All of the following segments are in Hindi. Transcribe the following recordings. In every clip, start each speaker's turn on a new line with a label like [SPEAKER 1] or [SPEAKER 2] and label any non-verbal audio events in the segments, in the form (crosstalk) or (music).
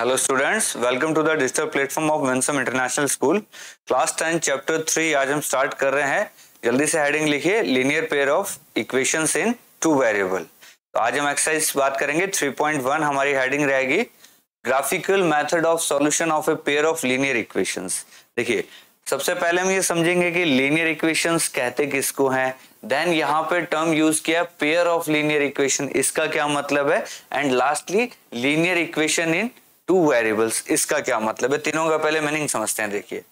[SPEAKER 1] Hello students welcome to the digital platform of Winsome International School class ten chapter three आज हम स्टार्ट कर रहे हैं। जल्दी से हेडिंग लिखिए linear pair of equations in two variable तो आज हम एक्सरसाइज बात करेंगे। 3.1 हमारी हेडिंग रहेगी। Graphical method of solution of a pair of linear equations देखिए, सबसे पहले हम ये समझेंगे कि लीनियर इक्वेशंस कहते किसको हैं। देन यहाँ पे टर्म यूज़ किया पेयर ऑफ़ लीनियर इक्वेशन इसका क्या मतलब है? And lastly linear equation in two variables इसका क्या मतलब है? तीनों का पहले मीनिंग समझते हैं, देखिए।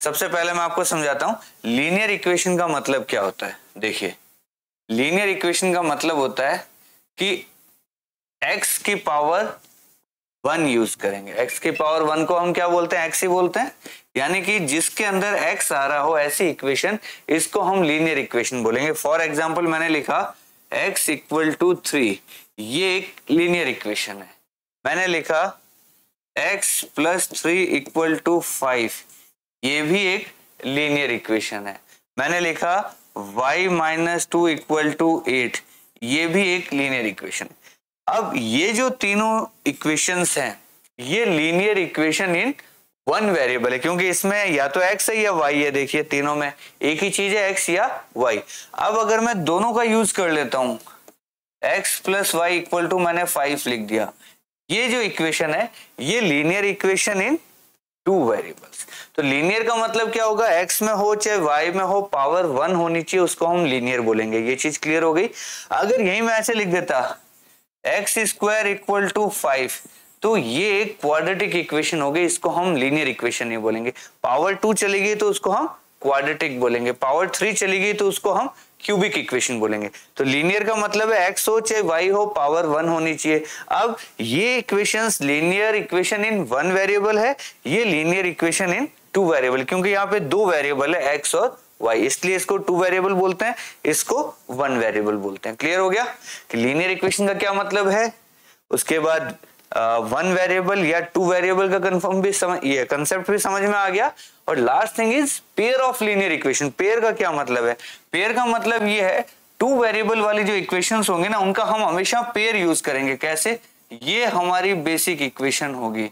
[SPEAKER 1] सबसे पहले मैं आपको समझाता हूँ लीनियर इक्वेशन का मतलब क्या होता है? देखिए लीनियर इक्वेशन का मतलब होता है कि x की पावर वन यूज़ करेंगे। x की पावर वन को हम क्या बोलते हैं? x ही बोलते हैं। यानी कि जिसके अंदर x आ रहा हो, ऐसी इक्वेशन इसको हम लीनियर इक्वेशन बोलेंगे। फॉर एग्ज़ाम्पल मैंने लिखा, x इक्वल टू थ्री ये एक लीनियर इक्वेशन है। मैंने लिखा x plus three equal to five. ये भी एक लीनियर इक्वेशन है। मैंने लिखा y minus two equal to eight. ये भी एक लीनियर इक्वेशन अब ये जो तीनों इक्वेशंस हैं, ये linear equation in one variable है, क्योंकि इसमें या तो x है या y है, देखिए तीनों में। एक ही चीज़ है x या y अब अगर मैं दोनों का यूज़ कर लेता हूँ x plus Y equal to, मैंने फाइव लिख दिया। ये जो इक्वेशन है, ये linear equation in two variables तो लीनियर का मतलब क्या होगा? एक्स में हो, चाहे वाई में हो पावर वन होनी चाहिए, उसको हम लीनियर बोलेंगे। ये चीज़ क्लियर हो गई? अगर यही मैं ऐसे लिख देता X square equal to five तो ये एक क्वाड्रेटिक इक्वेशन हो गई, इसको हम लीनियर इक्वेशन नहीं बोलेंगे। पावर टू चली गई तो उसको हम क्वाड्रेटिक बोलेंगे। पावर थ्री चली गई तो उसको हम क्यूबिक इक्वेशन बोलेंगे। तो लीनियर का मतलब है एक्स हो चाहे वाई हो पावर वन होनी चाहिए। अब ये equation linear equation in one variable है ये linear equation in two variable क्योंकि यहाँ पे दो वेरिएबल है एक्स और वाई इसलिए इसको टू वेरिएबल बोलते हैं इसको वन वेरिएबल बोलते हैं। क्लियर हो गया? कि लीनियर इक्वेशन का क्या मतलब है? उसके बाद वन uh, वेरिएबल या टू वेरिएबल का कंफर्म भी समझ ये कंसेप्ट भी समझ में आ गया। और last thing is pair of linear equation pair का क्या मतलब है? पेयर का मतलब ये है टू वेरिएबल वाली जो इक्वेशन होंगे ना, उनका हम हमेशा पेयर यूज़ करेंगे। कैसे? ये हमारी बेसिक इक्वेशन होगी।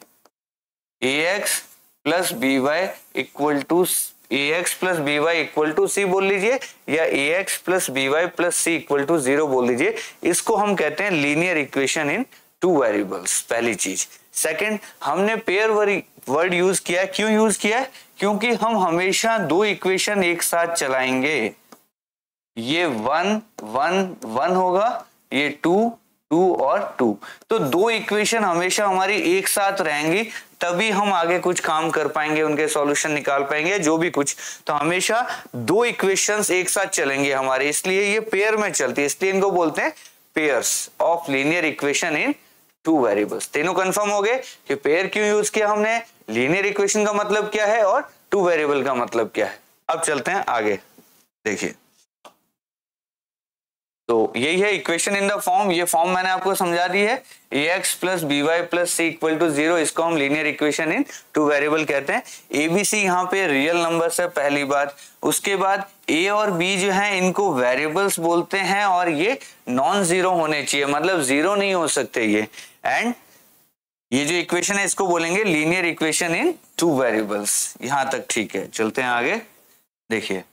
[SPEAKER 1] A X plus B Y equal to A X plus B Y equal to C बोल लीजिए, या A X plus B Y plus C equal to zero बोल लीजिए। इसको हम कहते हैं linear equation in two variables पहली चीज़। सेकंड हमने पेयर वर्ड यूज़ किया क्यों यूज़ किया क्योंकि हम हमेशा दो इक्वेशन एक साथ चलाएँगे। ये वन वन वन होगा, ये टू टू और टू तो दो इक्वेशन हमेशा हमारी एक साथ रहेंगी, तभी हम आगे कुछ काम कर पाएँगे, उनके सॉल्यूशन निकाल पाएँगे, जो भी कुछ। तो हमेशा दो इक्वेशंस एक साथ चलेंगे हमारे। इसलिए ये पेयर में चलती है। इसलिए इनको बोलते हैं pairs of linear equation in two variables तीनों कंफर्म हो गए कि पेयर क्यों यूज़ किया हमने? लीनियर इक्वेशन का मतलब क्या है और टू वेरिएबल का मतलब क्या है? अब चलते हैं आगे। देखिए तो यही है इक्वेशन इन द फॉर्म ये फॉर्म मैंने आपको समझा दी है. A X plus B Y plus C equal to zero इसको हम linear equation in two variable कहते हैं. ए बी सी यहाँ पे रियल नंबर है पहली बात. उसके बाद ए और बी जो है, इनको वेरिएबल्स बोलते हैं और ये नॉन ज़ीरो होने चाहिए. मतलब ज़ीरो नहीं हो सकते ये. एंड ये जो इक्वेशन है, इसको बोलेंगे linear equation in two variables यहाँ तक ठीक है. चलते हैं आगे. देखिए.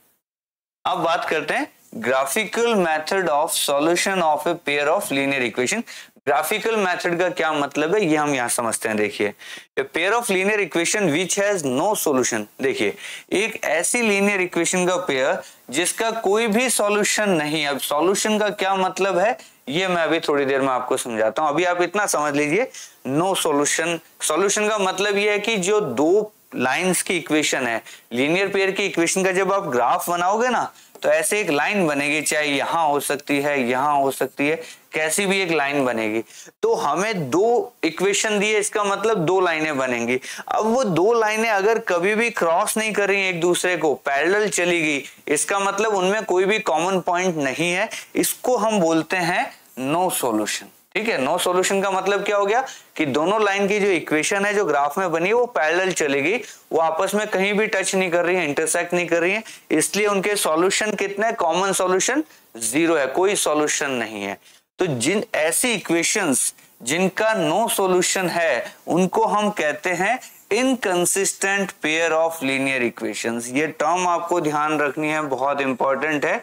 [SPEAKER 1] अब बात करते हैं graphical method of solution of a pair of linear equation graphical method का क्या मतलब है? ये हम यहाँ समझते हैं, देखिए। Pair of linear equation which has no solution देखिए, एक ऐसी लीनियर इक्वेशन का पेयर जिसका कोई भी सॉल्यूशन नहीं अब सॉल्यूशन का क्या मतलब है? ये मैं अभी थोड़ी देर में आपको समझाता हूँ। अभी आप इतना समझ लीजिए नो सॉल्यूशन सॉल्यूशन का मतलब ये है कि जो दो लाइंस की इक्वेशन है लीनियर पेयर की इक्वेशन का जब आप ग्राफ बनाओगे ना तो ऐसे एक लाइन बनेगी, चाहे यहाँ हो सकती है, यहाँ हो सकती है, कैसी भी एक लाइन बनेगी। तो हमें दो इक्वेशन दिए, इसका मतलब दो लाइनें बनेंगी। अब वो दो लाइनें अगर कभी भी क्रॉस नहीं कर रही एक दूसरे को पैरेलल चली गई, इसका मतलब उनमें कोई भी कॉमन पॉइंट नहीं है, इसको हम बोलते हैं नो सॉल्यूशन ठीक है नो सॉल्यूशन का मतलब क्या हो गया कि दोनों लाइन की जो इक्वेशन है, जो ग्राफ में बनी, वो पैरेलल चलेगी। वो आपस में कहीं भी टच नहीं कर रही है इंटरसेक्ट नहीं कर रही है। इसलिए उनके सॉल्यूशन कितने कॉमन सॉल्यूशन ज़ीरो है, कोई सॉल्यूशन नहीं है। तो जिन ऐसी इक्वेशंस जिनका नो सॉल्यूशन है, उनको हम कहते हैं inconsistent pair of linear equations ये टर्म आपको ध्यान रखनी है, बहुत इंपॉर्टेंट है।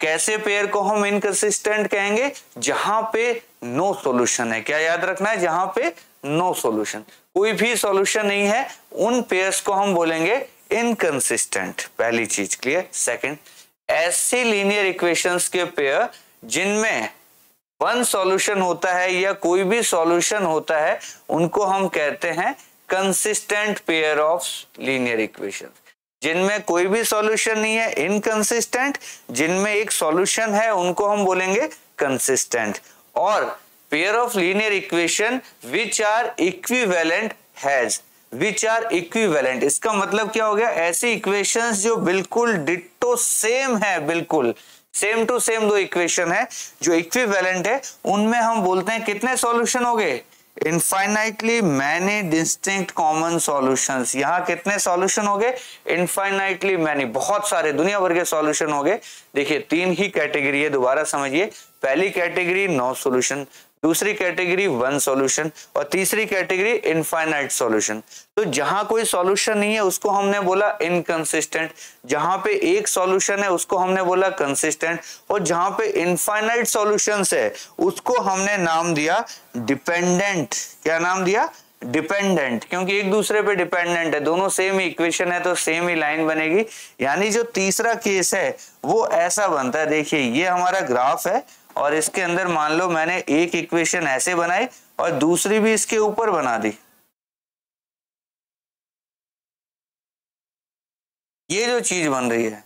[SPEAKER 1] कैसे पेयर को हम इनकंसिस्टेंट कहेंगे? जहाँ पे नो सॉल्यूशन है। क्या याद रखना है? जहाँ पे नो सॉल्यूशन कोई भी सॉल्यूशन नहीं है। उन पेयर्स को हम बोलेंगे इनकंसिस्टेंट पहली चीज़ क्लियर सेकंड ऐसी लीनियर इक्वेशंस के पेयर जिनमें वन सॉल्यूशन होता है या कोई भी सॉल्यूशन होता है, उनको हम कहते हैं consistent pair of linear equation जिनमें कोई भी सॉल्यूशन नहीं है इनकंसिस्टेंट जिनमें एक सॉल्यूशन है, उनको हम बोलेंगे कंसिस्टेंट और pair of linear equation which are equivalent has which are equivalent इसका मतलब क्या हो गया? ऐसी इक्वेशंस जो बिल्कुल डिट्टो सेम है, बिल्कुल. सेम टू सेम दो इक्वेशन है, जो इक्विवेलेंट है, उनमें हम बोलते हैं कितने सॉल्यूशन हो गए? Infinitely many distinct common solutions यहाँ कितने सॉल्यूशन हो गए इनफाइनाइटली मैनी बहुत सारे दुनिया भर के सॉल्यूशन हो गए देखिए, तीन ही कैटेगरी है, दोबारा समझिए। पहली कैटेगरी नो सॉल्यूशन दूसरी कैटेगरी वन सॉल्यूशन और तीसरी कैटेगरी इनफाइनाइट सॉल्यूशन। तो जहाँ कोई सॉल्यूशन नहीं है, उसको हमने बोला इनकंसिस्टेंट। जहाँ पे एक सॉल्यूशन है, उसको हमने बोला कंसिस्टेंट। और जहाँ पे इनफाइनाइट सॉल्यूशन है, उसको हमने नाम दिया डिपेंडेंट। क्या नाम दिया? डिपेंडेंट। क्योंकि एक दूसरे पे डिपेंडेंट है, दोनों सेम ही इक्वेशन है तो सेम ही लाइन बनेगी। यानी जो तीसरा केस है, वो ऐसा बनता है। देखिए, ये हमारा ग्राफ है और इसके अंदर मान लो मैंने एक इक्वेशन ऐसे बनाई और दूसरी भी इसके ऊपर बना दी। ये जो चीज़ बन रही है,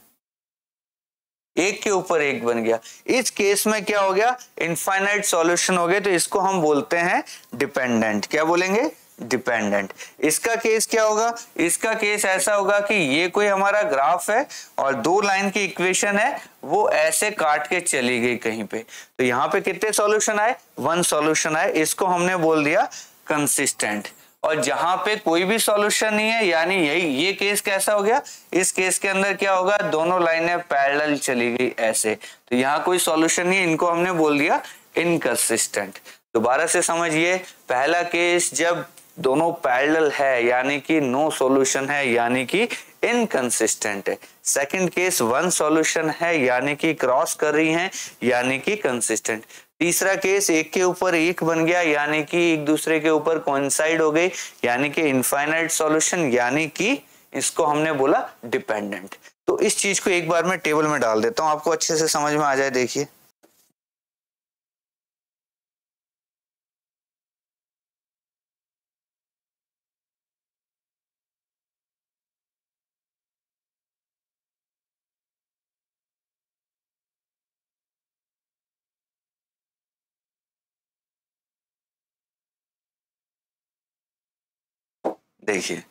[SPEAKER 1] एक के ऊपर एक बन गया। इस केस में क्या हो गया? इनफाइनाइट सॉल्यूशन हो गया तो इसको हम बोलते हैं डिपेंडेंट। क्या बोलेंगे? डिपेंडेंट इसका केस क्या होगा? इसका केस ऐसा होगा कि ये कोई हमारा ग्राफ है और दो लाइन की इक्वेशन है, वो ऐसे काट के चली गई कहीं पे। तो यहाँ पे कितने सॉल्यूशन आए? वन सॉल्यूशन आए। इसको हमने बोल दिया कंसिस्टेंट और जहाँ पे कोई भी सॉल्यूशन नहीं है, यानी यही, ये केस कैसा हो गया? इस केस के अंदर क्या होगा? दोनों लाइनें पैरेलल चली गई ऐसे। तो यहाँ कोई सॉल्यूशन नहीं इनको हमने बोल दिया इनकंसिस्टेंट दोबारा से समझिए, पहला केस जब दोनों पैरेलल है, यानी कि नो सॉल्यूशन है, यानी कि इनकंसिस्टेंट है। सेकंड केस वन सॉल्यूशन है, यानी कि क्रॉस कर रही हैं, यानी कि कंसिस्टेंट तीसरा केस एक के ऊपर एक बन गया, यानी कि एक दूसरे के ऊपर कोइंसाइड हो गई, यानी कि इनफाइनाइट सॉल्यूशन यानी कि इसको हमने बोला डिपेंडेंट तो इस चीज़ को एक बार मैं टेबल में डाल देता हूँ, आपको अच्छे से समझ में आ जाए, देखिए। देखिए।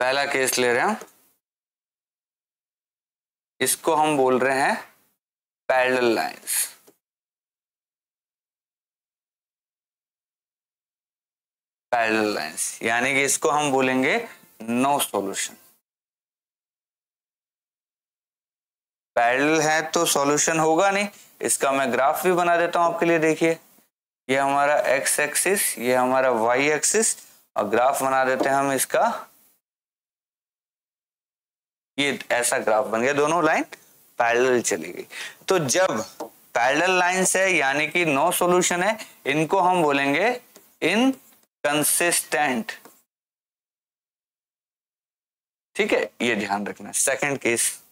[SPEAKER 1] पहला केस ले रहे हैं इसको हम बोल रहे हैं पैरेलल लाइंस। पैरेलल लाइंस, यानी कि इसको हम बोलेंगे नो सॉल्यूशन। पैरेलल है तो सॉल्यूशन होगा नहीं। इसका मैं ग्राफ भी बना देता हूँ आपके लिए, देखिए। ये हमारा एक्स एक्सिस ये हमारा वाई एक्सिस और ग्राफ बना देते हैं हम इसका। ये ऐसा ग्राफ बन गया, दोनों लाइन पैरेलल चली गई। तो जब पैरेलल लाइंस है, यानी कि नो सॉल्यूशन है, इनको हम बोलेंगे इन कंसिस्टेंट। ठीक है, ये ध्यान रखना, सेकंड केस।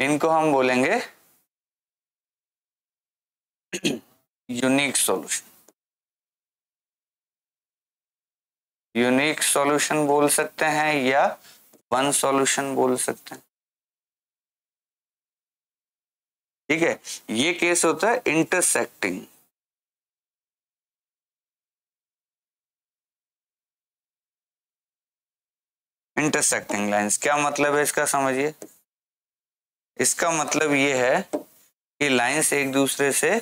[SPEAKER 1] इनको हम बोलेंगे (clears throat) यूनिक सॉल्यूशन। यूनिक सॉल्यूशन बोल सकते हैं या वन सॉल्यूशन बोल सकते हैं। ठीक है, ये केस होता है इंटरसेक्टिंग इंटरसेक्टिंग लाइंस क्या मतलब है इसका समझिए? इसका मतलब ये है कि लाइंस एक दूसरे से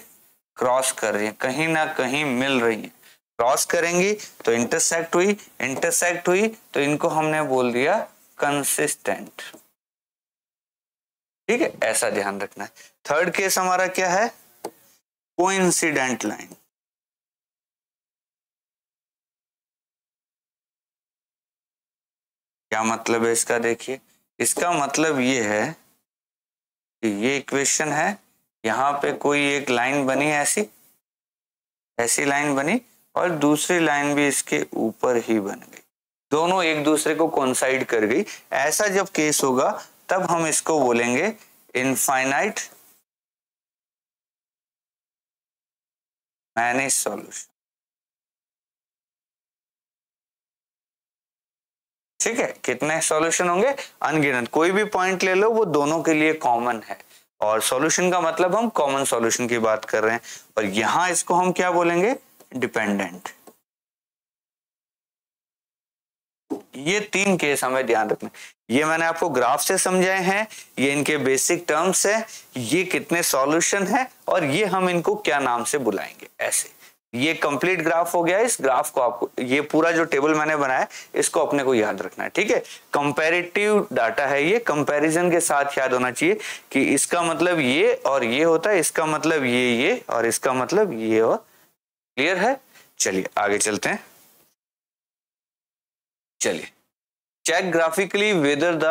[SPEAKER 1] क्रॉस कर रही है, कहीं ना कहीं मिल रही है। क्रॉस करेंगी तो इंटरसेक्ट हुई इंटरसेक्ट हुई तो इनको हमने बोल दिया कंसिस्टेंट ठीक है? ऐसा ध्यान रखना है। थर्ड केस हमारा क्या है? कोइंसिडेंट लाइन क्या मतलब है इसका? देखिए, इसका मतलब ये है कि ये इक्वेशन है, यहाँ पे कोई एक लाइन बनी ऐसी ऐसी लाइन बनी और दूसरी लाइन भी इसके ऊपर ही बन गई। दोनों एक दूसरे को कॉन्साइड कर गई। ऐसा जब केस होगा, तब हम इसको बोलेंगे इनफाइनाइट मैनेज सॉल्यूशन ठीक है? कितने सॉल्यूशन होंगे? अनगिनत। कोई भी पॉइंट ले लो, वो दोनों के लिए कॉमन है। और सॉल्यूशन का मतलब हम कॉमन सॉल्यूशन की बात कर रहे हैं। और यहाँ इसको हम क्या बोलेंगे? डिपेंडेंट ये तीन केस हमें ध्यान रखना ये मैंने आपको ग्राफ से समझाए हैं, ये इनके बेसिक टर्म्स है, ये कितने सॉल्यूशन है, और ये हम इनको क्या नाम से बुलाएँगे, ऐसे। ये कंप्लीट ग्राफ हो गया, इस ग्राफ को आपको, ये पूरा जो टेबल मैंने बनाया, इसको अपने को याद रखना है, ठीक है? कंपैरेटिव डाटा है ये कंपैरिजन के साथ याद होना चाहिए कि इसका मतलब ये और ये होता है, इसका मतलब ये ये और इसका मतलब ये और क्लियर है? चलिए, आगे चलते हैं। चलिए। Check graphically whether the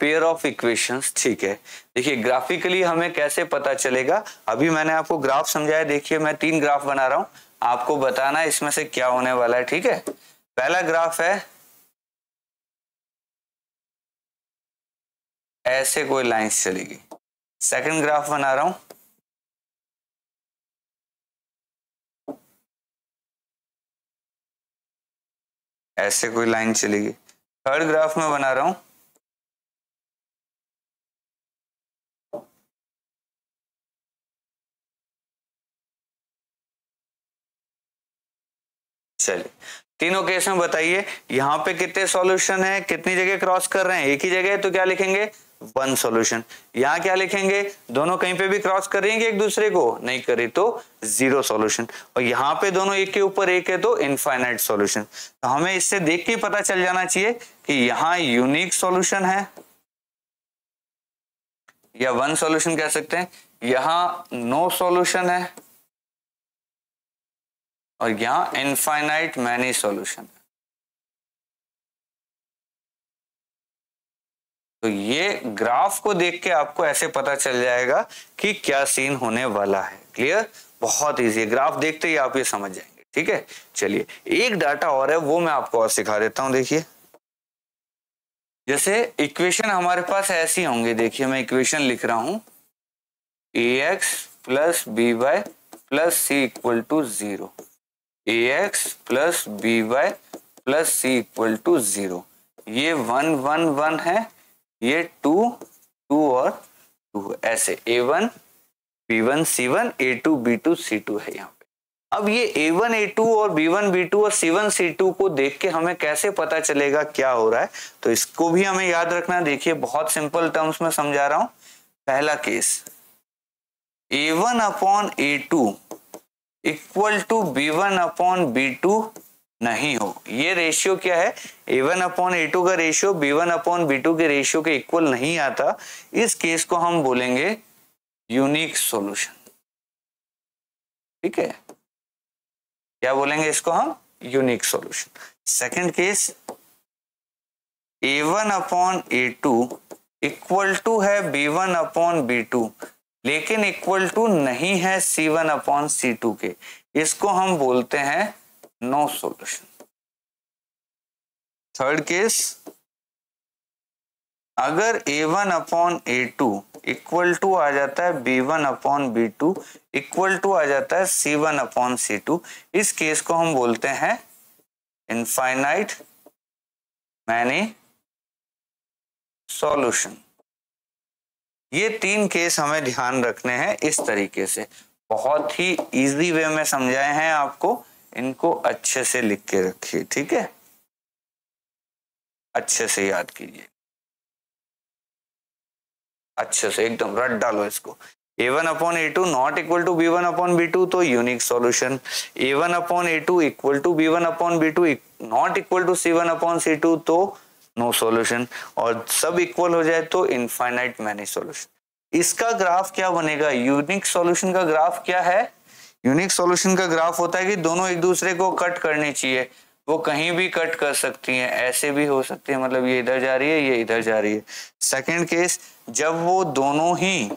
[SPEAKER 1] pair of equations ठीक है। देखिए ग्राफिकली हमें कैसे पता चलेगा? अभी मैंने आपको ग्राफ समझाया, देखिए, मैं तीन ग्राफ बना रहा हूँ। आपको बताना इसमें से क्या होने वाला है, ठीक है? पहला ग्राफ है, ऐसे कोई लाइंस चलेगी। सेकंड ग्राफ बना रहा हूँ ऐसे कोई लाइन चलेगी। थर्ड ग्राफ में बना रहा हूँ। चलिए, तीनों केस में बताइए, यहाँ पे कितने सॉल्यूशन है, कितनी जगह क्रॉस कर रहे हैं, एक ही जगह है तो क्या लिखेंगे? वन सॉल्यूशन यहाँ क्या लिखेंगे? दोनों कहीं पे भी क्रॉस करेंगे एक दूसरे को? नहीं करे तो ज़ीरो सॉल्यूशन और यहाँ पे दोनों एक के ऊपर एक है तो इनफाइनाइट सॉल्यूशन तो हमें इससे देख के पता चल जाना चाहिए कि यहाँ यूनिक सॉल्यूशन है। या वन सॉल्यूशन कह सकते हैं। यहाँ नो सॉल्यूशन है। और यहाँ इनफाइनाइट मैनी सॉल्यूशन है। तो ये ग्राफ को देख के आपको ऐसे पता चल जाएगा कि क्या सीन होने वाला है। क्लियर बहुत इजी है। ग्राफ देखते ही आप ये समझ जाएँगे। ठीक है? चलिए, एक डाटा और है, वो मैं आपको और सिखा देता हूँ, देखिए। जैसे इक्वेशन हमारे पास ऐसी होंगे, देखिए मैं इक्वेशन लिख रहा हूँ। A X plus B Y plus C equal to zero A X plus B Y plus C equal to zero ये वन वन वन है। ये टू टू और टू ऐसे A one B one C one A two B two C two है यहाँ पे। अब ये ए वन ए टू और बी वन बी टू और सी वन सी टू को देख के हमें कैसे पता चलेगा क्या हो रहा है तो इसको भी हमें याद रखना देखिए, बहुत सिंपल टर्म्स में समझा रहा हूँ। पहला case A one upon A two equal to B one upon B two नहीं हो। ये रेशियो क्या है? A one upon A two का ratio B one upon B two के रेशियो के इक्वल नहीं आता। इस केस को हम बोलेंगे यूनिक सॉल्यूशन ठीक है? क्या बोलेंगे इसको हम? Unique solution second case A one upon A two equal to है B one upon B two लेकिन इक्वल टू नहीं है C one upon C two के। इसको हम बोलते हैं नो सॉल्यूशन थर्ड केस अगर A one upon A two equal to आ जाता है B one upon B two equal to आ जाता है C one upon C two इस केस को हम बोलते हैं इनफाइनाइट मैनी सॉल्यूशन ये तीन केस हमें ध्यान रखने हैं इस तरीके से। बहुत ही इजी वे में समझाए हैं आपको। इनको अच्छे से लिख के रखिए, ठीक है? अच्छे से याद कीजिए। अच्छे से, एकदम रट डालो इसको। A one upon A two not equal to B one upon B two तो unique solution A one upon A two equal to B one upon B two not equal to C one upon C two तो नो सॉल्यूशन और सब इक्वल हो जाए तो इनफाइनाइट मैनी सॉल्यूशन इसका ग्राफ क्या बनेगा? यूनिक सॉल्यूशन का ग्राफ क्या है? यूनिक सॉल्यूशन का ग्राफ होता है कि दोनों एक दूसरे को कट करनी चाहिए। वो कहीं भी कट कर सकती हैं, ऐसे भी हो सकती है मतलब ये इधर जा रही है, ये इधर जा रही है। सेकंड केस जब वो दोनों ही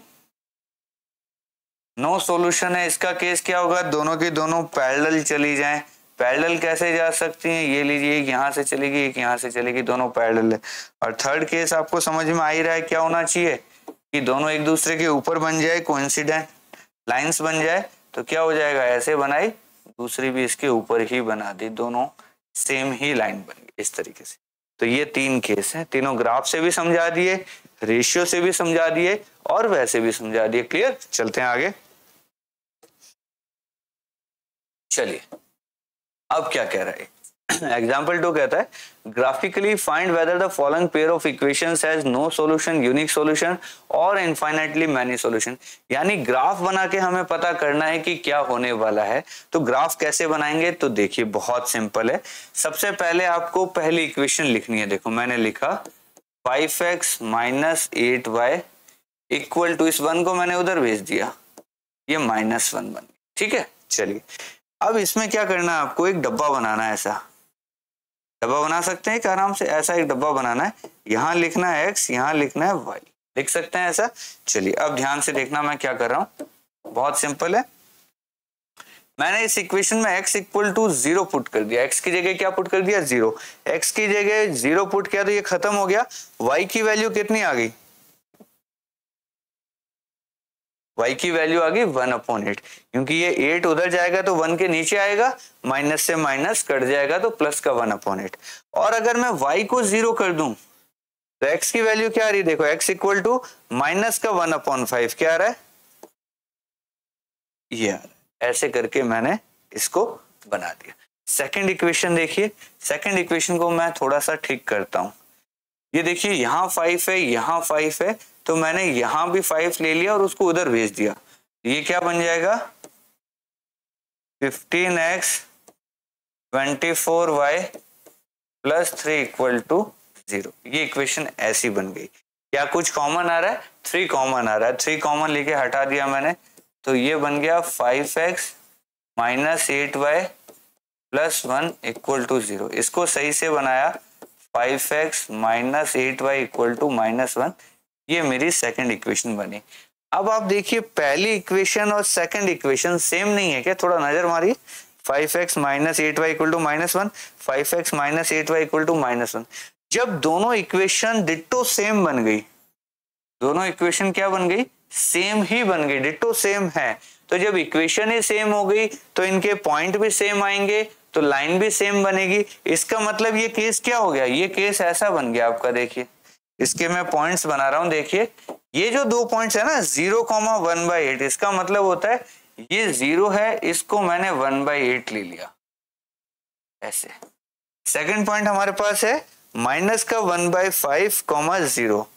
[SPEAKER 1] नो सॉल्यूशन है, इसका केस क्या होगा? दोनों के दोनों पैरेलल चली जाएँ। पैरेलल कैसे जा सकती हैं? ये लीजिए, एक यहाँ से चलेगी, एक यहाँ से चलेगी, दोनों पैरेलल है। और थर्ड केस आपको समझ में आ ही रहा है, क्या होना चाहिए? कि दोनों एक दूसरे के ऊपर बन जाए कोइंसिडेंट लाइंस बन जाए तो क्या हो जाएगा? ऐसे बनाई, दूसरी भी इसके ऊपर ही बना दी, दोनों सेम ही लाइन बन गई इस तरीके से। तो ये तीन केस हैं। तीनों ग्राफ से भी समझा दिए रेशियो से भी समझा दिए और वैसे भी समझा दिए। क्लियर चलते हैं आगे। चलिए, अब क्या कह रहा है? (clears throat) एग्ज़ाम्पल टू कहता है graphically find whether the following pair of equations has no solution unique solution और इनफाइनाइटली मैनी सॉल्यूशन यानी ग्राफ बना के हमें पता करना है कि क्या होने वाला है। तो ग्राफ कैसे बनाएँगे? तो देखिए, बहुत सिंपल है। सबसे पहले आपको पहली इक्वेशन लिखनी है। देखो, मैंने लिखा five X minus eight Y equal to इस वन को मैंने उधर भेज दिया। ये माइनस वन बन ठीक है? चलिए। अब इसमें क्या करना है आपको? एक डब्बा बनाना है ऐसा। डब्बा बना सकते हैं आराम से? ऐसा एक डब्बा बनाना है। यहाँ लिखना है एक्स यहाँ लिखना है वाई लिख सकते हैं ऐसा? चलिए, अब ध्यान से देखना मैं क्या कर रहा हूँ। बहुत सिंपल है। मैंने इस इक्वेशन में x equal to zero put कर दिया। X की जगह क्या पुट कर दिया? ज़ीरो। X की जगह ज़ीरो पुट किया तो ये खत्म हो गया। Y की वैल्यू कितनी आ गई? Y की वैल्यू आ गई वन अपॉन एट क्योंकि ये एट उधर जाएगा तो वन के नीचे आएगा माइनस से माइनस कट जाएगा तो प्लस का वन अपॉन एट और अगर मैं y को ज़ीरो कर दूँ तो x की वैल्यू क्या आ रही है? देखो, x इक्वल टू माइनस का वन अपॉन फाइव क्या आ रहा है? ये ऐसे करके मैंने इसको बना दिया। सेकंड इक्वेशन देखिए। सेकंड इक्वेशन को मैं थोड़ा सा ठीक करता हूँ। ये देखिए, यहाँ फाइव है, यहाँ फाइव है। तो मैंने यहाँ भी फाइव ले लिया और उसको उधर भेज दिया। ये क्या बन जाएगा? Fifteen X twenty four Y plus three equal to zero ये इक्वेशन ऐसी बन गई। क्या कुछ कॉमन आ रहा है? थ्री कॉमन आ रहा है। थ्री कॉमन लेके हटा दिया मैंने। तो ये बन गया five X minus eight Y plus one equal to zero इसको सही से बनाया। Five X minus eight Y equal to minus one ये मेरी सेकंड इक्वेशन बनी। अब आप देखिए, पहली इक्वेशन और सेकंड इक्वेशन सेम नहीं है क्या? थोड़ा नज़र मारिए। Five X minus eight Y equal to minus one five X minus eight Y equal to minus one जब दोनों इक्वेशन डिट्टो सेम बन गई, दोनों इक्वेशन क्या बन गई? सेम ही बन गई डिट्टो सेम है। तो जब इक्वेशन ही सेम हो गई तो इनके पॉइंट भी सेम आएँगे तो लाइन भी सेम बनेगी। इसका मतलब ये केस क्या हो गया? ये केस ऐसा बन गया आपका, देखिए। इसके मैं पॉइंट्स बना रहा हूँ, देखिए। ये जो दो पॉइंट्स है ना zero comma one by eight इसका मतलब होता है, ये ज़ीरो है, इसको मैंने वन बाई एट ले लिया। ऐसे। सेकंड पॉइंट हमारे पास है माइनस का one by five comma zero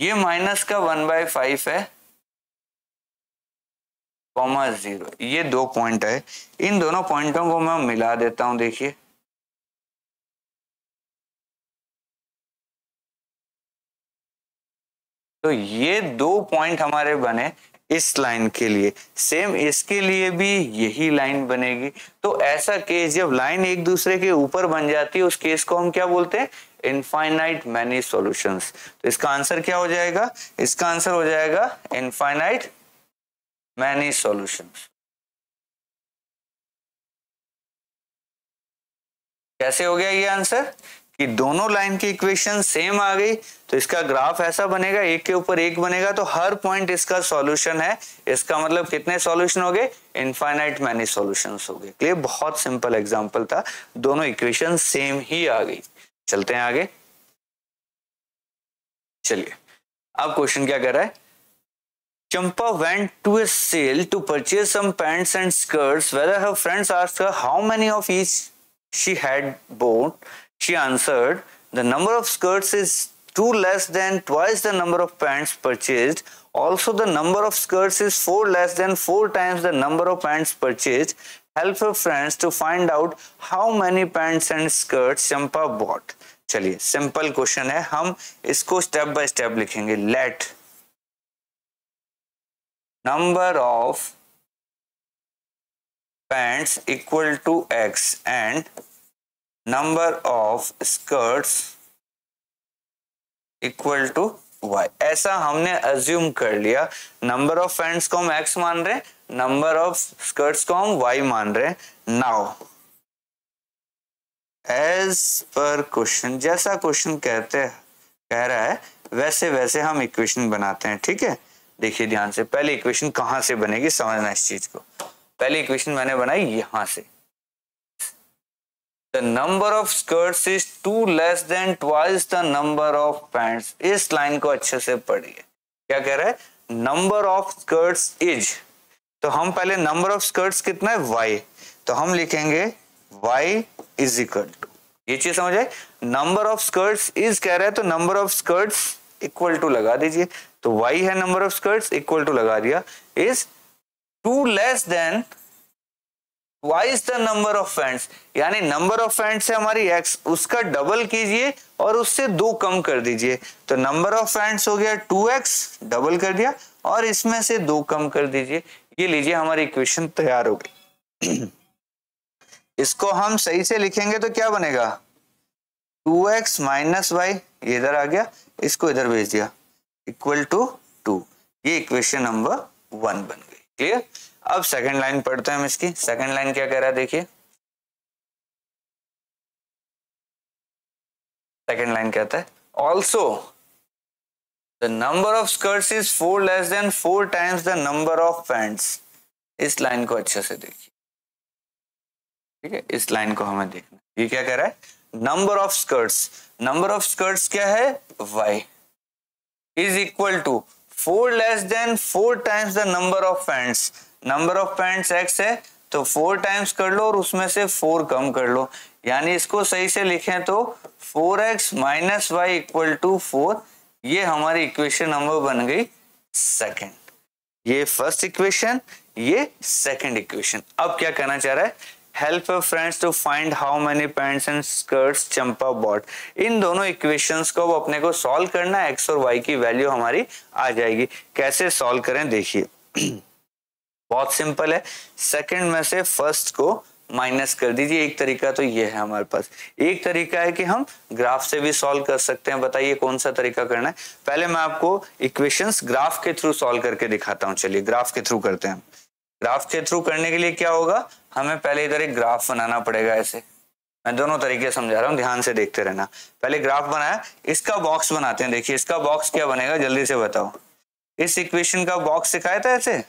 [SPEAKER 1] ये माइनस का वन बाय फाइव है कॉमा ज़ीरो ये दो पॉइंट है। इन दोनों पॉइंटों को मैं मिला देता हूँ, देखिए। तो ये दो पॉइंट हमारे बने इस लाइन के लिए। सेम इसके लिए भी यही लाइन बनेगी। तो ऐसा केस जब लाइन एक दूसरे के ऊपर बन जाती है, उस केस को हम क्या बोलते हैं? इनफाइनाइट मैनी सॉल्यूशंस तो इसका आंसर क्या हो जाएगा? इसका आंसर हो जाएगा इनफाइनाइट मैनी सॉल्यूशंस कैसे हो गया ये आंसर कि दोनों लाइन की इक्वेशन सेम आ गई तो इसका ग्राफ ऐसा बनेगा, एक के ऊपर एक बनेगा तो हर पॉइंट इसका सॉल्यूशन है। इसका मतलब कितने सॉल्यूशन हो गए? इनफाइनाइट मैनी सॉल्यूशन हो गए। क्लियर बहुत सिंपल एग्जांपल था। दोनों इक्वेशन सेम ही आ गई। चलते हैं आगे। चलिए, अब क्वेश्चन क्या कर रहा है? Champa went to a sale to purchase some pants and skirts whether her friends her how many of each she had bought She answered, The number of skirts is two less than twice the number of pants purchased. Also, the number of skirts is four less than four times the number of pants purchased. Help her friends to find out how many pants and skirts Champa bought. चलिए सिंपल क्वेश्चन है हम इसको स्टेप बाय स्टेप लिखेंगे let number of pants equal to x and number of skirts equal to y. ऐसा हमने अज्यूम कर लिया। नंबर ऑफ़ फ्रेंड्स को हम x मान रहे हैं नंबर ऑफ़ स्कर्ट्स को हम y मान रहे हैं। नाउ एज पर क्वेश्चन जैसा क्वेश्चन कहते कह रहा है, वैसे वैसे हम इक्वेशन बनाते हैं, ठीक है? देखिए ध्यान से, पहले इक्वेशन कहाँ से बनेगी, समझना इस चीज़ को। पहले इक्वेशन मैंने बनाई यहाँ से। The number of skirts is two less than twice the number of pants इस लाइन को अच्छे से पढ़िए। क्या कह रहा है? नंबर ऑफ़ स्कर्ट्स इज़ तो हम पहले नंबर ऑफ़ स्कर्ट्स कितना है? वाई तो हम लिखेंगे वाई इज़ इक्वल टू ये चीज़ समझ आए? नंबर ऑफ़ स्कर्ट्स इज़ कह रहा है तो number of skirts equal to लगा दीजिए। तो वाई है number of skirts equal to लगा दिया। Is two less than twice the number of pants यानी नंबर ऑफ़ फैंट्स है हमारी एक्स उसका डबल कीजिए और उससे दो कम कर दीजिए। तो नंबर ऑफ़ फैंट्स हो गया टू एक्स डबल कर दिया और इसमें से दो कम कर दीजिए। ये लीजिए हमारी इक्वेशन तैयार हो गई। इसको हम सही से लिखेंगे तो क्या बनेगा? टू एक्स माइनस वाई इधर आ गया, इसको इधर भेज दिया। इक्वल टू टू ये इक्वेशन नंबर वन बन गई। क्लियर अब सेकंड लाइन पढ़ते हैं हम इसकी। सेकंड लाइन क्या कह रहा है, देखिए। सेकंड लाइन कहता है also the number of skirts is four less than four times the number of pants इस लाइन को अच्छे से देखिए। ठीक है? इस लाइन को हमें देखना ये क्या कह रहा है? Number of skirts number of skirts क्या है? Y is equal to four less than four times the number of pants number of pants x है तो फोर टाइम्स कर लो और उसमें से फोर कम कर लो। यानी इसको सही से लिखें तो four x minus y equal to four ये हमारी इक्वेशन नंबर बन गई सेकंड ये फ़र्स्ट इक्वेशन ये सेकंड इक्वेशन अब क्या कहना चाह रहा है? Help friends to find how many pants and skirts Champa bought इन दोनों इक्वेशंस को अपने को सॉल्व करना एक्स और वाई की वैल्यू हमारी आ जाएगी। कैसे सॉल्व करें? देखिए। (clears throat) बहुत सिंपल है। सेकंड में से फ़र्स्ट को माइनस कर दीजिए। एक तरीका तो ये है हमारे पास। एक तरीका है कि हम ग्राफ से भी सॉल्व कर सकते हैं। बताइए कौन सा तरीका करना है। पहले मैं आपको इक्वेशंस ग्राफ के थ्रू सॉल्व करके दिखाता हूँ। चलिए ग्राफ के थ्रू करते हैं ग्राफ के थ्रू करने के लिए क्या होगा? हमें पहले इधर एक ग्राफ बनाना पड़ेगा ऐसे। मैं दोनों तरीके समझा रहा हूँ। ध्यान से देखते रहना। पहले ग्राफ बनाया। इसका बॉक्स बनाते हैं। देखिए, इसका बॉक्स क्या बनेगा? जल्दी से बताओ। इस इक्वेशन का बॉक्स सिखाया था ऐसे?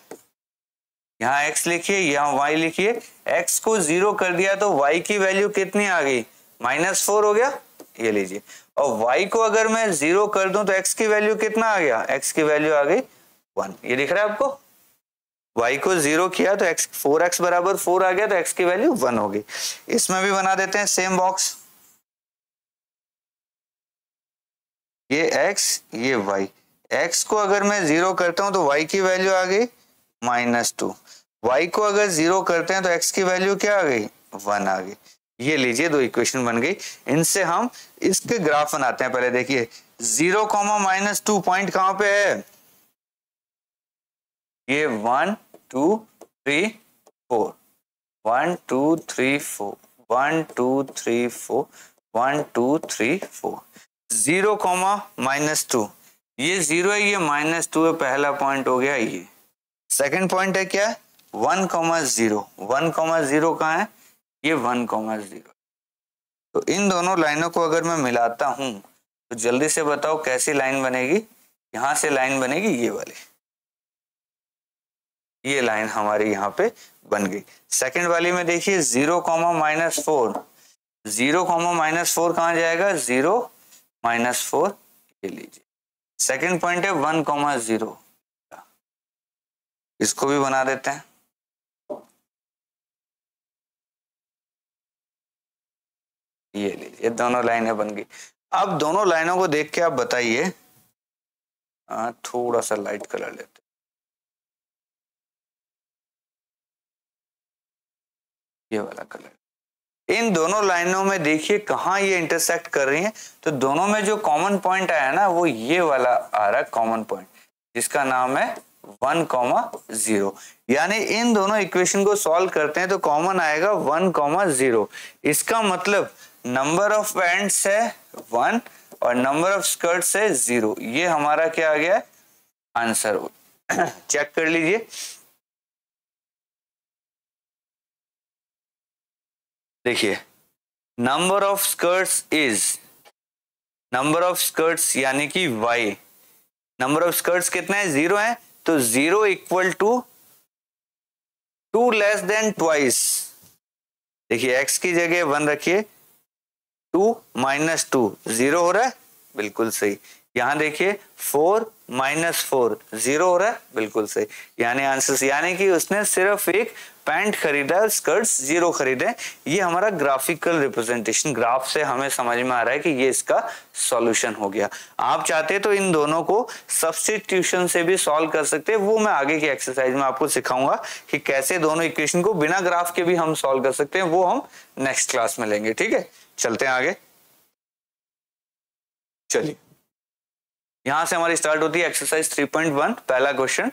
[SPEAKER 1] यहाँ x लिखिए, यहाँ y लिखिए। x को ज़ीरो कर दिया तो y की वैल्यू कितनी आ गई? माइनस फोर हो गया। ये लीजिए। और y को अगर मैं ज़ीरो कर दूँ तो x की वैल्यू कितना आ गया? x की वैल्यू आ गई वन ये दिख रहा है आपको? y को ज़ीरो किया तो x फोर एक्स बराबर फोर आ गया तो x की वैल्यू वन हो गई। इसमें भी बना देते हैं सेम बॉक्स ये x, ये y x को अगर मैं ज़ीरो करता हूँ तो y की वैल्यू आ गई। Minus two. वाई को अगर ज़ीरो करते हैं तो एक्स की वैल्यू क्या आ गई? वन आ गई। ये लीजिए, दो इक्वेशन बन गई। इनसे हम इसके ग्राफ बनाते हैं। पहले देखिए, zero comma minus two point कहाँ पे है? ये one two three four one two three four one two three four one two three four zero comma minus two ये ज़ीरो है, ये माइनस टू है, पहला पॉइंट हो गया ये। सेकंड पॉइंट है क्या? One comma zero one comma zero कहाँ है? ये वन कॉमा ज़ीरो तो इन दोनों लाइनों को अगर मैं मिलाता हूँ तो जल्दी से बताओ कैसी लाइन बनेगी? यहाँ से लाइन बनेगी ये वाली। ये लाइन हमारी यहाँ पे बन गई। सेकंड वाली में देखिए zero comma minus four zero comma minus four कहाँ जाएगा? ज़ीरो माइनस फोर ले लीजिए। सेकेंड पॉइंट है वन कॉमा ज़ीरो इसको भी बना देते हैं। ये लीजिए दोनों लाइनें बन गई। अब दोनों लाइनों को देख के आप बताइए। थोड़ा सा लाइट कलर लेते ये वाला कलर इन दोनों लाइनों में देखिए कहाँ ये इंटरसेक्ट कर रही हैं। तो दोनों में जो कॉमन पॉइंट आया ना, वो ये वाला आ रहा है कॉमन पॉइंट जिसका नाम है वन कॉमा ज़ीरो। यानी इन दोनों इक्वेशन को सॉल्व करते हैं तो कॉमन आएगा वन कॉमा ज़ीरो। इसका मतलब नंबर ऑफ़ एंड्स है वन और नंबर ऑफ़ स्कर्ट्स है ज़ीरो। ये हमारा क्या आ गया? आंसर। (clears throat) चेक कर लीजिए। देखिए, number of skirts is, number of skirts यानी कि वाई। नंबर ऑफ़ स्कर्ट्स कितना है? ज़ीरो है। तो zero equal to two less than twice देखिए एक्स की जगह वन रखिए। टू माइनस टू ज़ीरो हो रहा है? बिल्कुल सही। यहाँ देखिए फोर माइनस फोर, ज़ीरो हो रहा है? बिल्कुल सही। यानी आंसर यानी कि उसने सिर्फ़ एक पैंट खरीदा स्कर्ट्स ज़ीरो खरीदे ये हमारा ग्राफिकल रिप्रेजेंटेशन, ग्राफ से हमें समझ में आ रहा है कि ये इसका सॉल्यूशन हो गया। आप चाहते तो इन दोनों को सब्सटीट्यूशन से भी सॉल्व कर सकते हैं। वो मैं आगे की एक्सरसाइज में आपको सिखाऊँगा कि कैसे दोनों इक्वेशन को बिना ग्राफ के भी हम सॉल्व कर सकते हैं। वो हम नेक्स्ट क्लास में लेंगे, ठीक है? चलते हैं आगे। चलिए। यहाँ से हमारी स्टार्ट होती है एक्सरसाइज 3.1 पहला question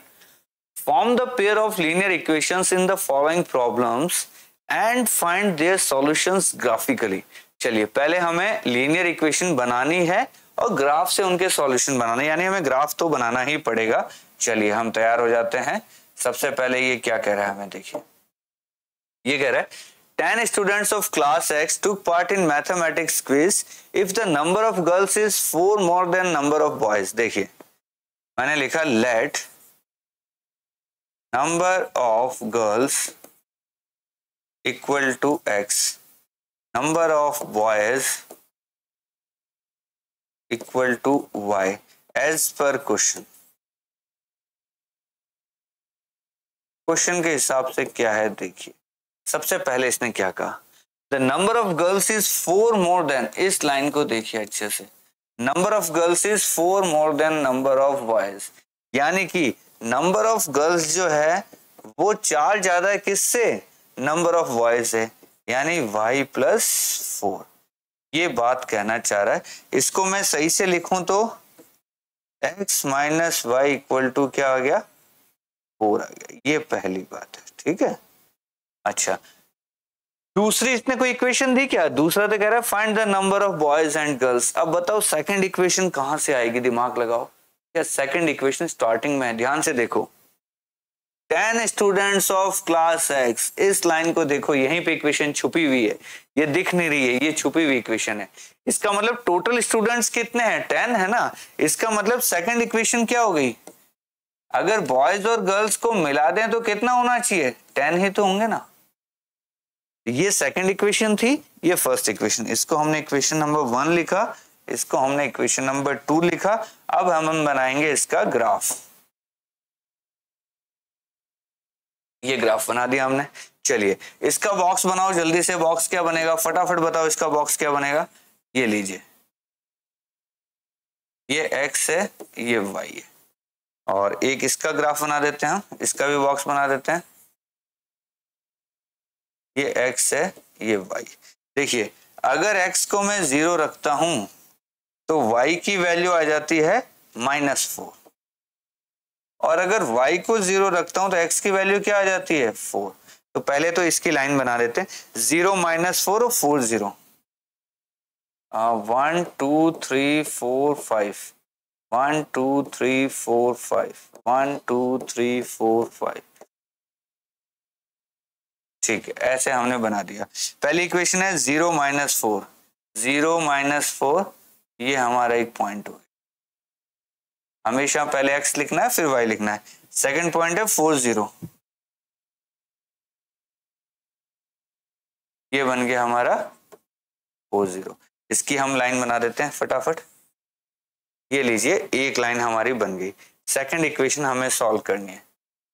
[SPEAKER 1] form the pair of linear equations in the following problems and find their solutions graphically चलिए, पहले हमें लीनियर इक्वेशन बनानी है और ग्राफ से उनके सॉल्यूशन बनाने यानी हमें ग्राफ तो बनाना ही पड़ेगा। चलिए, हम तैयार हो जाते हैं। सबसे पहले ये क्या कह रहा है हमें? देखिए। ये कह रहा है ten students of class x took part in mathematics quiz if the number of girls is four more than number of boys देखिए, मैंने लिखा let number of girls equal to x number of boys equal to y as per question question के हिसाब से क्या है, देखिए। सबसे पहले इसने क्या कहा? The number of girls is four more than इस लाइन को देखिए अच्छे से। Number of girls is four more than number of boys यानी कि नंबर ऑफ़ गर्ल्स जो है, वो चार ज़्यादा किससे? नंबर ऑफ़ बॉयज़ है यानी वाई प्लस फोर ये बात कहना चाह रहा है। इसको मैं सही से लिखूं तो? X minus y equal to क्या आ गया? फोर आ गया। ये पहली बात है, ठीक है? अच्छा। दूसरी इसने कोई इक्वेशन दी क्या? दूसरा तो कह रहा है find the number of boys and girls अब बताओ सेकंड इक्वेशन कहाँ से आएगी? दिमाग लगाओ। क्या सेकंड इक्वेशन स्टार्टिंग में ध्यान से देखो। Ten students of class x इस लाइन को देखो, यहीं पे इक्वेशन छुपी हुई है। ये दिख नहीं रही है, ये छुपी हुई इक्वेशन है। इसका मतलब टोटल स्टूडेंट्स कितने हैं? टेन है ना? इसका मतलब सेकंड इक्वेशन क्या हो गई? अगर बॉयज़ और गर्ल्स को मिला दें तो कितना होना चाहिए? टेन ही तो होंगे ना। ये सेकंड इक्वेशन थी, ये फ़र्स्ट इक्वेशन इसको हमने इक्वेशन नंबर वन लिखा, इसको हमने इक्वेशन नंबर टू लिखा, अब हम बनाएँगे इसका ग्राफ ये ग्राफ बना दिया हमने। चलिए, इसका बॉक्स बनाओ, जल्दी से बॉक्स क्या बनेगा? फटाफट बताओ इसका बॉक्स क्या बनेगा? ये लीजिए। ये x है, ये y है। और एक इसका ग्राफ बना देते हैं इसका भी बॉक्स बना देते हैं। ये x है, ये y देखिए, अगर x को मैं ज़ीरो रखता हूँ तो y की वैल्यू आ जाती है माइनस फोर और अगर y को ज़ीरो रखता हूँ तो x की वैल्यू क्या आ जाती है? फोर तो पहले तो इसकी लाइन बना देते हैं। ज़ीरो माइनस फोर और four zero one two three four five one two three four five one two three four five ठीक है, ऐसे हमने बना दिया। पहली इक्वेशन है zero minus four zero minus four ये हमारा एक पॉइंट हो गया। हमेशा पहले एक्स लिखना है, फिर वाई लिखना है। सेकंड पॉइंट है फोर ज़ीरो ये बन गया हमारा फोर ज़ीरो इसकी हम लाइन बना देते हैं फटाफट। ये लीजिए, एक लाइन हमारी बन गई। सेकंड इक्वेशन हमें सॉल्व करनी है।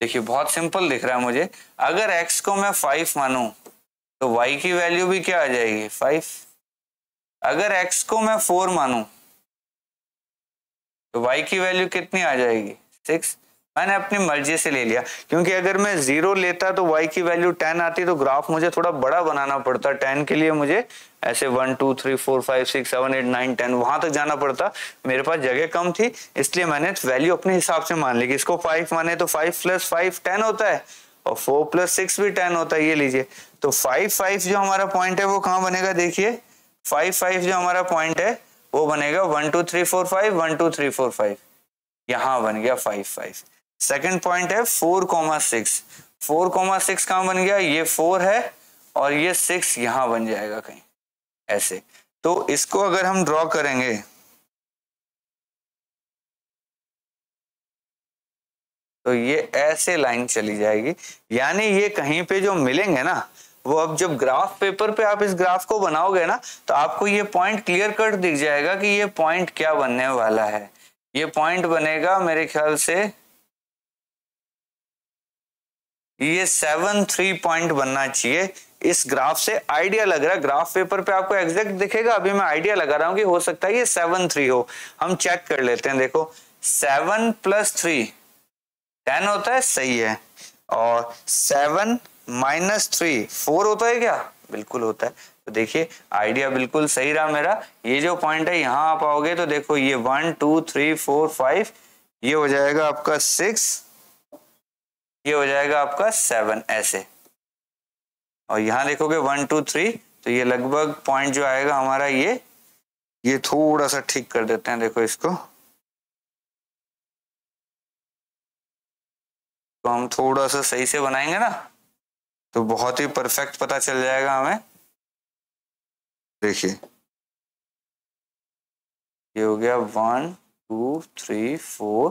[SPEAKER 1] देखिए, बहुत सिंपल दिख रहा है मुझे। अगर x को मैं फाइव मानू तो y की वैल्यू भी क्या आ जाएगी? फाइव अगर x को मैं फोर मानू तो y की वैल्यू कितनी आ जाएगी? सिक्स मैंने अपनी मर्ज़ी से ले लिया। क्योंकि अगर मैं ज़ीरो लेता तो y की वैल्यू टेन आती तो ग्राफ मुझे थोड़ा बड़ा बनाना पड़ता। टेन के लिए मुझे ऐसे one, two, three, four, five, six, seven, eight, nine, ten, वहाँ तक जाना पड़ता। मेरे पास जगह कम थी, इसलिए मैंने वैल्यू अपने हिसाब से मान ली कि इसको फाइव माने तो फाइव प्लस फाइव टेन होता है, और फोर प्लस सिक्स भी टेन होता है, ये लीजिए। तो फाइव फाइव जो हमारा पॉइंट है, वो कहाँ बनेगा, देखिए। फाइव फाइव जो हमारा पॉइंट है, वो बनेगा one two three four five one two three four five यहाँ बन गया फाइव फाइव सेकेंड पॉइंट है four comma six four comma six कहाँ बन गया? ये फोर है, और ये सिक्स यहाँ बन जाएगा कहीं। ऐसे। तो इसको अगर हम ड्रॉ करेंगे तो ये ऐसे लाइन चली जाएगी। यानी ये कहीं पे जो मिलेंगे ना, वो अब जब ग्राफ पेपर पे आप इस ग्राफ को बनाओगे ना तो आपको ये पॉइंट क्लियर कट दिख जाएगा कि ये पॉइंट क्या बनने वाला है। ये पॉइंट बनेगा मेरे ख्याल से, ये सेवन थ्री पॉइंट बनना चाहिए। इस ग्राफ से आइडिया लग रहा है। ग्राफ पेपर पे आपको एग्जैक्ट दिखेगा, अभी मैं आइडिया लगा रहा हूँ कि हो सकता है ये सेवन थ्री हो। हम चेक कर लेते हैं, देखो, सेवन प्लस थ्री, टेन होता है, सही है। और सेवन माइनस थ्री, फोर होता है क्या? बिल्कुल होता है। तो देखिए, आइडिया बिल्कुल सही रहा मेरा। ये जो पॉइंट है, यहाँ आप आओगे तो देखो, ये one, two, three, four, five, ये हो जाएगा आपका सिक्स, ये हो जाएगा आपका सेवन, ऐसे। और यहाँ देखोगे वन टू थ्री तो ये लगभग पॉइंट जो आएगा हमारा ये ये थोड़ा सा ठीक कर देते हैं, देखो इसको। तो हम थोड़ा सा सही से बनाएँगे ना तो बहुत ही परफेक्ट पता चल जाएगा हमें। देखिए। ये हो गया one two three four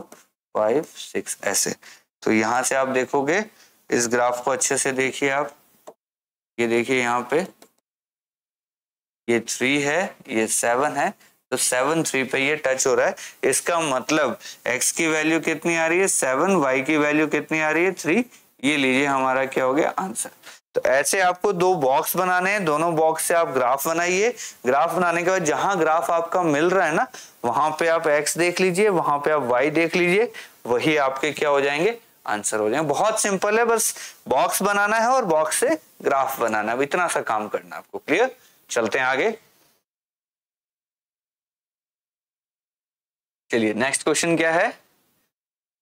[SPEAKER 1] five six ऐसे। तो यहाँ से आप देखोगे, इस ग्राफ को अच्छे से देखिए आप। ये देखिए यहाँ पे। ये थ्री है, ये सेवन है तो सेवन थ्री पे ये टच हो रहा है। इसका मतलब एक्स की वैल्यू कितनी आ रही है? सेवन वाई की वैल्यू कितनी आ रही है? थ्री ये लीजिए हमारा क्या हो गया आंसर तो ऐसे आपको दो बॉक्स बनाने हैं, दोनों बॉक्स से आप ग्राफ बनाइए। ग्राफ बनाने के बाद जहाँ ग्राफ आपका मिल रहा है ना, वहाँ पे आप एक्स देख लीजिए, वहाँ पे आप वाई देख लीजिए, वही आपके क्या हो जाएँगे? आंसर हो जाएँगे। बहुत सिंपल है, बस बॉक्स बनाना है और बॉक्स से ग्राफ बनाना है। इतना सा काम करना है आपको। क्लियर चलते हैं आगे। चलिए नेक्स्ट क्वेश्चन क्या है?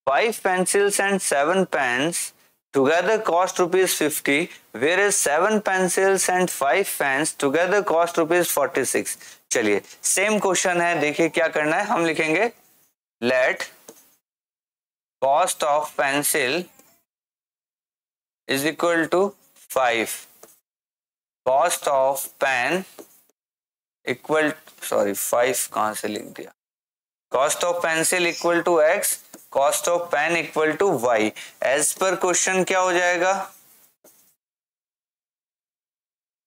[SPEAKER 1] Five pencils and seven pens together cost rupees 50 whereas 7 pencils and 5 pens, together cost rupees 46 चलिए सेम क्वेश्चन है। देखिए क्या करना है। हम लिखेंगे let cost of pencil is equal to five cost of pen equal sorry five कहाँ से लिख दिया? Cost of pencil equal to x cost of pen equal to y as per question क्या हो जाएगा?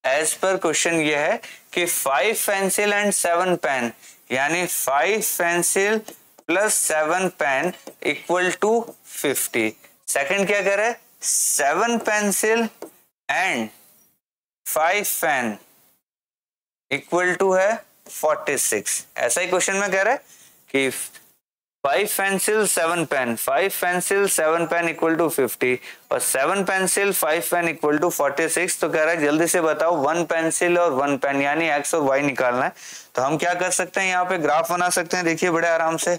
[SPEAKER 1] एज पर क्वेश्चन ये है कि five pencil and seven pen यानी five pencil plus seven pen equal to fifty second क्या है? Seven pencil and five pen equal to है फोर्टी सिक्स ऐसा ही क्वेश्चन में कह रहा है कि five pencil seven pen five pencil seven pen equal to fifty और seven pencil five pen equal to forty six तो कह रहा है, जल्दी से बताओ वन पेंसिल और वन पेन यानी एक्स और वाई निकालना है। तो हम क्या कर सकते हैं? यहाँ पे ग्राफ बना सकते हैं। देखिए बड़े आराम से।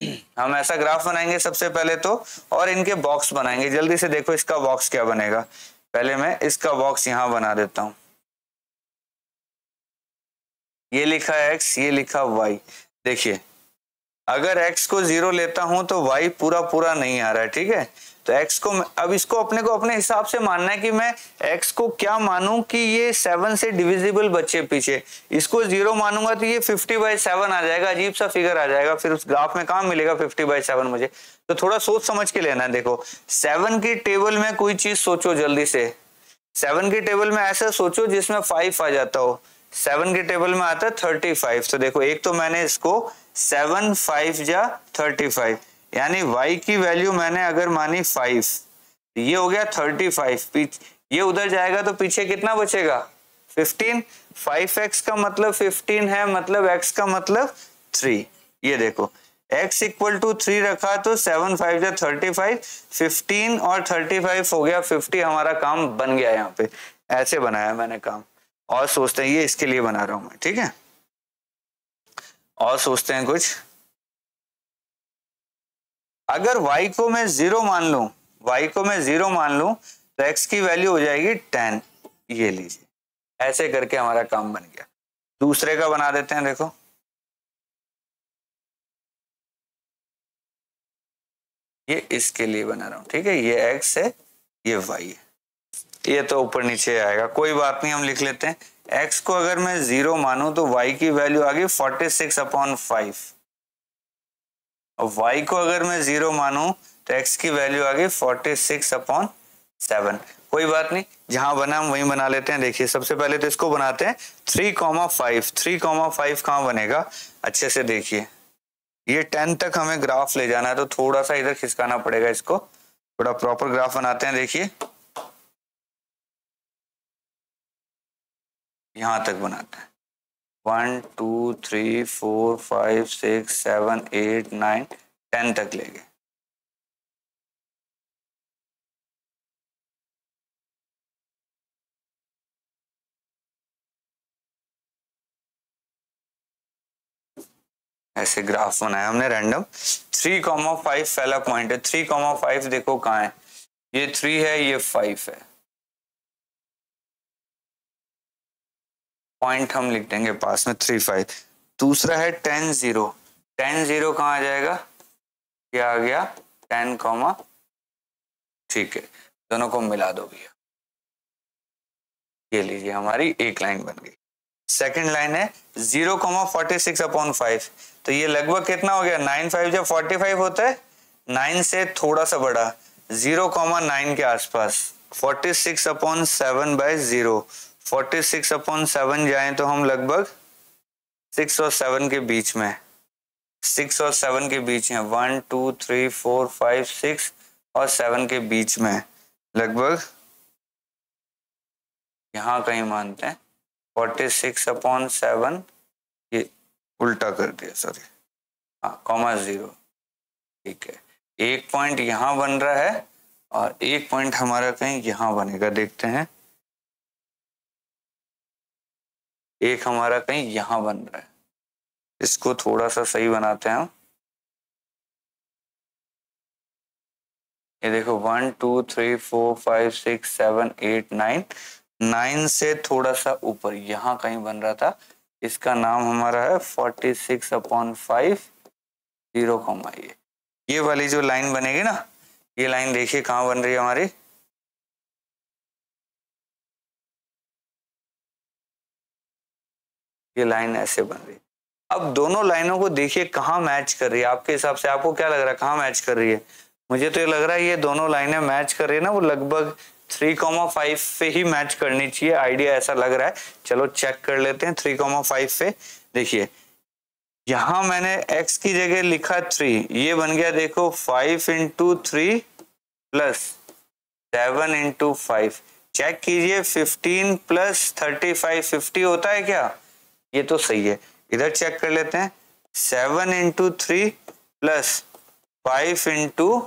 [SPEAKER 1] हम ऐसा ग्राफ बनाएँगे सबसे पहले तो और इनके बॉक्स बनाएँगे। जल्दी से देखो इसका बॉक्स क्या बनेगा। पहले मैं इसका बॉक्स यहाँ बना देता हूँ। ये लिखा एक्स ये लिखा वाई देखिए, अगर एक्स को ज़ीरो लेता हूँ तो वाई पूरा पूरा नहीं आ रहा है, ठीक है? तो x को अब इसको अपने को अपने हिसाब से मानना है कि मैं x को क्या मानूं कि ये सेवन से डिविजिबल बच्चे पीछे। इसको ज़ीरो मानूँगा तो ये फिफ्टी बाई सेवन आ जाएगा, अजीब सा फिगर आ जाएगा, फिर उस ग्राफ में कहा मिलेगा फिफ्टी बाई सेवन मुझे? तो थोड़ा सोच समझ के लेना है, देखो। सेवन की टेबल में कोई चीज़ सोचो जल्दी से। सेवन की टेबल में ऐसा सोचो जिसमें फाइव आ जाता हो। सेवन के टेबल में आता है थर्टी फाइव तो देखो, एक तो मैंने इसको सेवन फाइव या थर्टी फाइव यानी y की वैल्यू मैंने अगर मानी फाइव ये हो गया थर्टी फाइव ये उधर जाएगा तो पीछे कितना बचेगा? फिफ्टीन फाइव एक्स का मतलब फिफ्टीन है मतलब x का मतलब थ्री ये देखो, x इक्वल टू थ्री रखा तो सेवन फाइव या थर्टी फाइव फिफ्टीन और थर्टी फाइव हो गया फिफ्टी हमारा काम बन गया यहाँ पे। ऐसे बनाया मैंने काम। और सोचते हैं, ये इसके लिए बना रहा हूँ मैं, ठीक है? और सोचते हैं कुछ। अगर y को मैं ज़ीरो मान लू, y को मैं ज़ीरो मान लू तो x की वैल्यू हो जाएगी टेन ये लीजिए। ऐसे करके हमारा काम बन गया। दूसरे का बना देते हैं, देखो। ये इसके लिए बना रहा हूँ, ठीक है? ये x है, ये y है। ये तो ऊपर नीचे आएगा, कोई बात नहीं, हम लिख लेते हैं। x को अगर मैं ज़ीरो मानू तो y की वैल्यू आ गई फोर्टी सिक्स अपॉन फाइव और y को अगर मैं ज़ीरो मानू तो x की वैल्यू आ गई फोर्टी सिक्स अपॉन सेवन कोई बात नहीं, जहाँ बना हम वहीं बना लेते हैं। देखिए, सबसे पहले तो इसको बनाते हैं। Three comma five three comma five कहाँ बनेगा? अच्छे से देखिए। ये टेन तक हमें ग्राफ ले जाना है तो थोड़ा सा इधर खिसकाना पड़ेगा इसको। थोड़ा प्रॉपर ग्राफ बनाते हैं, देखिए। यहाँ तक बनाते हैं। One, two, three, four, five, six, seven, eight, nine, ten तक ले गए। ऐसे ग्राफ बनाया हमने रैंडम थ्री कॉमा फाइव पहला पॉइंट है। थ्री कॉमा फाइव देखो कहाँ है। ये थ्री है, ये फाइव है। पॉइंट हम लिख देंगे पास में थ्री फाइव। दूसरा है टेन ज़ीरो। टेन ज़ीरो कहाँ आ जाएगा? ये आ गया टेन कॉमा ठीक है। दोनों को मिला दो भैया। ये लीजिए हमारी एक लाइन बन गई। सेकेंड लाइन है zero comma forty six upon five. तो ये लगभग कितना हो गया? नाइन फाइव जब फोर्टी फाइव होता है, नाइन से थोड़ा सा बड़ा। ज़ीरो कॉमा नाइन के आसपास। Forty six upon seven by zero. Forty six upon seven जाए तो हम लगभग सिक्स और सेवन के बीच में सिक्स और सेवन के बीच में one two three four five six और सेवन के बीच में लगभग यहाँ कहीं मानते हैं। फोर्टी सिक्स अपॉन सेवन ये उल्टा कर दिया सॉरी हाँ कॉमा ज़ीरो ठीक है। एक पॉइंट यहाँ बन रहा है और एक पॉइंट हमारा कहीं यहाँ बनेगा। देखते हैं। एक हमारा कहीं यहाँ बन रहा है। इसको थोड़ा सा सही बनाते हैं हम। ये देखो, one, two, three, four, five, six, seven, eight, nine. Nine से थोड़ा सा ऊपर, यहाँ कहीं बन रहा था। इसका नाम हमारा है forty six upon five, zero comma ये। ये वाली जो लाइन बनेगी ना, ये लाइन देखिए कहाँ बन रही है हमारी। ये लाइन ऐसे बन रही है। अब दोनों लाइनों को देखिए कहाँ मैच कर रही है। आपके हिसाब से आपको क्या लग रहा है? कहाँ मैच कर रही है? मुझे तो ये लग रहा है ये दोनों लाइनें मैच कर रही है ना, वो लगभग थ्री कॉमा फाइव पे ही मैच करनी चाहिए। आइडिया ऐसा लग रहा है। चलो चेक कर लेते हैं थ्री कॉमा फाइव पे देखिए, यहाँ मैंने x की जगह लिखा थ्री ये बन गया देखो five into three plus seven into five check कीजिए fifteen plus thirty five fifty होता है क्या? ये तो सही है। इधर चेक कर लेते हैं। Seven into three plus five into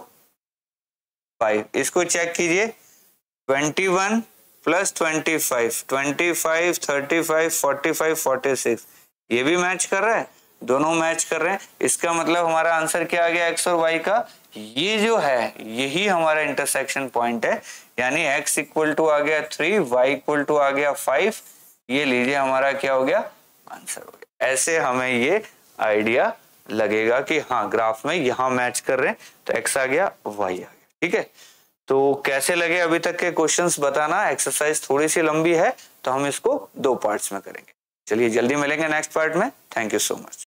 [SPEAKER 1] five इसको चेक कीजिए। Twenty one plus twenty five twenty five thirty five forty five forty six ये भी मैच कर रहा है? दोनों मैच कर रहे हैं। इसका मतलब हमारा आंसर क्या आ गया एक्स और वाई का? ये जो है, यही हमारा इंटरसेक्शन पॉइंट है। यानी एक्स इक्वल टू आ गया थ्री वाई इक्वल टू आ गया फाइव ये लीजिए हमारा क्या हो गया? आंसर हो गया। ऐसे हमें ये आइडिया लगेगा कि हाँ ग्राफ में यहाँ मैच कर रहे हैं तो एक्स आ गया वाई आ गया, ठीक है? तो कैसे लगे अभी तक के क्वेश्चंस बताना? एक्सरसाइज थोड़ी सी लंबी है तो हम इसको दो पार्ट्स में करेंगे। चलिए, जल्दी मिलेंगे नेक्स्ट पार्ट में। Thank you so much